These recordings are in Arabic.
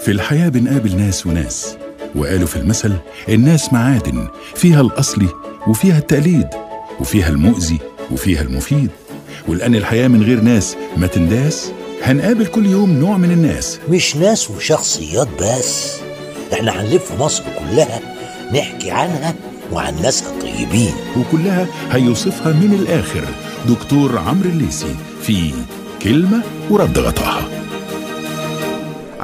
في الحياة بنقابل ناس وناس وقالوا في المثل الناس معادن فيها الأصلي وفيها التقليد وفيها المؤذي وفيها المفيد. ولأن الحياة من غير ناس ما تنداس هنقابل كل يوم نوع من الناس. مش ناس وشخصيات بس إحنا هنلف مصر كلها نحكي عنها وعن ناسها الطيبين. وكلها هيوصفها من الآخر دكتور عمرو الليسي في كلمة ورد غطاها.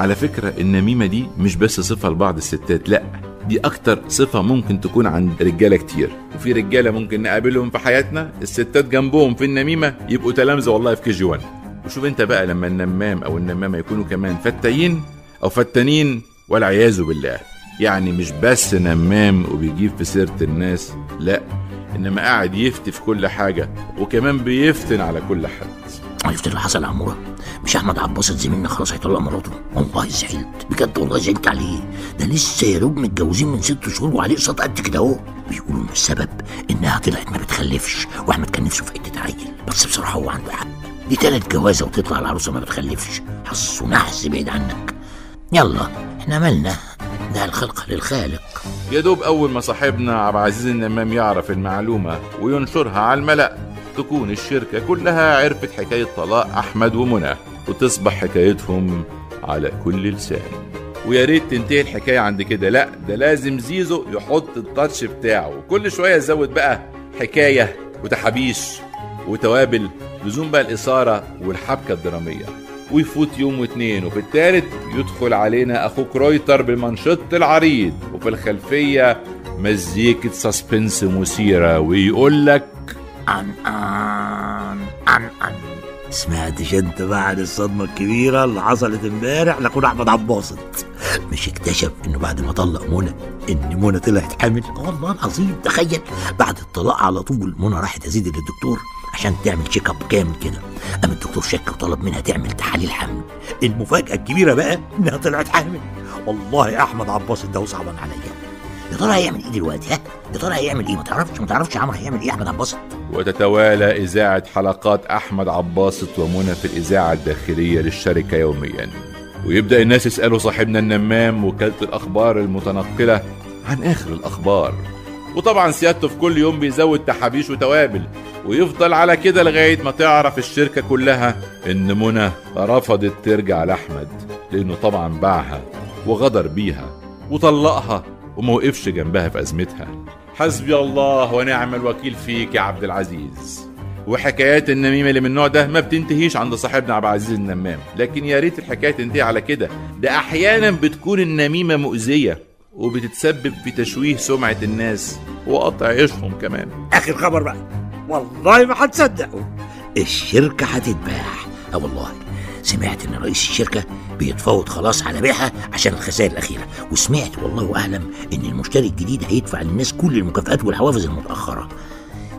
على فكرة النميمة دي مش بس صفة لبعض الستات لأ دي أكتر صفة ممكن تكون عند رجالة كتير. وفي رجالة ممكن نقابلهم في حياتنا الستات جنبهم في النميمة يبقوا تلامذة والله في KG 1 وشوف أنت بقى لما النمام أو النمامة يكونوا كمان فتاين أو فتانين والعياذ بالله. يعني مش بس نمام وبيجيب في سيرة الناس لأ إنما قاعد يفتي في كل حاجة وكمان بيفتن على كل حد عرفت اللي حصل يا عمورة؟ مش أحمد عباسط زميلنا خلاص هيطلق مراته؟ والله زعلت. بجد والله زعلت عليه. ده لسه يا دوب متجوزين من ست شهور وعليه قسط قد كده أهو. بيقولوا إن السبب إنها طلعت ما بتخلفش وأحمد كان نفسه في حتة عيل. بس بصراحة هو عنده حق. دي تالت جوازة وتطلع العروسة ما بتخلفش. حظ ونحس بعيد عنك. يلا إحنا مالنا ده الخلق للخالق. يا دوب أول ما صاحبنا عبد العزيز النمام يعرف المعلومة وينشرها على الملأ. تكون الشركة كلها عرفت حكاية طلاق أحمد ومنى وتصبح حكايتهم على كل لسان. ويا ريت تنتهي الحكاية عند كده. لا ده لازم زيزو يحط التاتش بتاعه. وكل شوية يزود بقى حكاية وتحابيش وتوابل لزوم بقى الإثارة والحبكة الدرامية. ويفوت يوم واتنين وفي التالت يدخل علينا أخوك رويتر بالمنشط العريض. وفي الخلفية مزيكة suspense مثيرة ويقول لك عن عن عن عن سمعتش انت بقى عن الصدمة الكبيرة اللي حصلت امبارح لأخونا أحمد عباسط مش اكتشف إنه بعد ما طلق منى إن منى طلعت حامل. والله العظيم. تخيل. بعد الطلاق على طول منى راحت ازيد للدكتور عشان تعمل تشيك اب كامل كده. قام الدكتور شك وطلب منها تعمل تحاليل حمل المفاجأة الكبيرة بقى إنها طلعت حامل. والله يا أحمد عباسط ده صعبان عليا. يا ترى هيعمل إيه دلوقتي؟ ها؟ يا ترى هيعمل إيه؟ ما تعرفش ما تعرفش عمرو هيعمل إيه أحمد عباسط وتتوالى إذاعة حلقات أحمد عباسط ومنى في الإذاعة الداخلية للشركة يوميا. ويبدأ الناس يسألوا صاحبنا النمام وكالة الأخبار المتنقلة عن آخر الأخبار. وطبعا سيادته في كل يوم بيزود تحابيش وتوابل ويفضل على كده لغاية ما تعرف الشركة كلها إن منى رفضت ترجع لأحمد لأنه طبعا باعها وغدر بيها وطلقها وما وقفش جنبها في أزمتها. حسبي الله ونعم الوكيل فيك يا عبد العزيز. وحكايات النميمة اللي من النوع ده ما بتنتهيش عند صاحبنا عبد العزيز النمام. لكن يا ريت الحكاية تنتهي على كده. ده أحيانا بتكون النميمة مؤذية وبتتسبب في تشويه سمعة الناس وقطع عيشهم كمان. آخر خبر بقى. والله ما هتصدقوا الشركة هتتباع. آه والله. سمعت إن رئيس الشركة بيتفاوض خلاص على بيعها عشان الخسائر الأخيرة. وسمعت والله أعلم إن المشتري الجديد هيدفع للناس كل المكافآت والحوافز المتأخرة.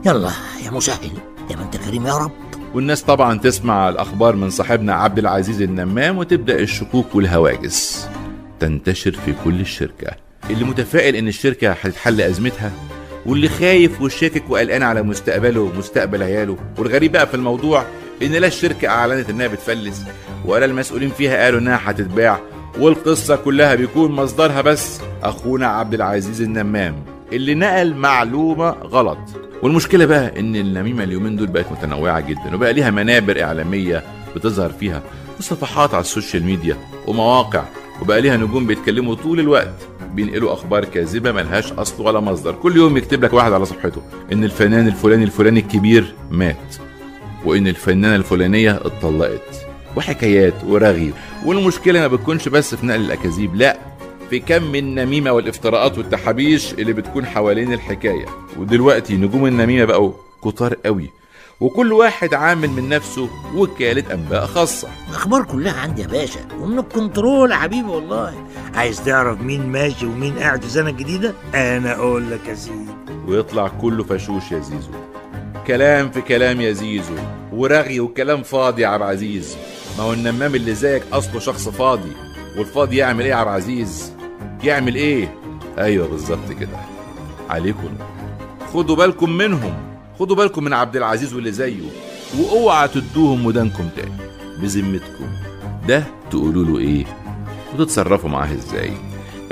يلا يا مسهل يا ما انت كريم يا رب. والناس طبعا تسمع الأخبار من صاحبنا عبد العزيز النمام وتبدأ الشكوك والهواجس. تنتشر في كل الشركة. اللي متفائل إن الشركة هتتحل أزمتها واللي خايف وشاكك وقلقان على مستقبله ومستقبل عياله والغريب بقى في الموضوع إن لا الشركة أعلنت إنها بتفلس ولا المسؤولين فيها قالوا إنها هتتباع والقصة كلها بيكون مصدرها بس أخونا عبد العزيز النمام اللي نقل معلومة غلط. والمشكلة بقى إن النميمة اليومين دول بقت متنوعة جدا وبقى ليها منابر إعلامية بتظهر فيها وصفحات على السوشيال ميديا ومواقع وبقى ليها نجوم بيتكلموا طول الوقت بينقلوا أخبار كاذبة ملهاش أصل ولا مصدر. كل يوم يكتب لك واحد على صفحته إن الفنان الفلاني الفلاني الكبير مات. وإن الفنانة الفلانية اتطلقت. وحكايات ورغي والمشكلة ما بتكونش بس في نقل الأكاذيب لا. في كم النميمة والافتراءات والتحابيش اللي بتكون حوالين الحكاية. ودلوقتي نجوم النميمة بقوا كتار قوي. وكل واحد عامل من نفسه وكالة أنباء خاصة. الأخبار كلها عندي يا باشا. ومن الكنترول يا حبيبي والله. عايز تعرف مين ماشي ومين قاعد في سنه جديده أنا أقول لك يا سيدي. ويطلع كله فشوش يا زيزو. كلام في كلام يا زيزو ورغي وكلام فاضي يا عبد العزيز. ما هو النمام اللي زيك أصله شخص فاضي والفاضي يعمل إيه يا عبد العزيز؟ يعمل إيه؟ أيوه بالظبط كده. عليكم. خدوا بالكم منهم خدوا بالكم من عبد العزيز واللي زيه وأوعى تدوهم ودانكم تاني. بذمتكم. ده تقولوا له إيه؟ وتتصرفوا معاه إزاي؟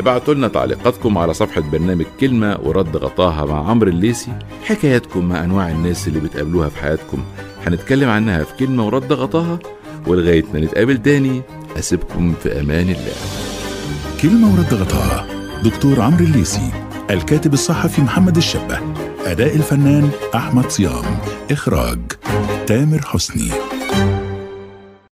ابعتوا لنا تعليقاتكم على صفحة برنامج كلمة ورد غطاها مع عمرو الليسي حكاياتكم مع أنواع الناس اللي بتقابلوها في حياتكم. هنتكلم عنها في كلمة ورد غطاها ولغاية ما نتقابل تاني أسيبكم في أمان الله. كلمة ورد غطاها دكتور عمرو الليسي الكاتب الصحفي محمد الشبه أداء الفنان أحمد صيام إخراج تامر حسني.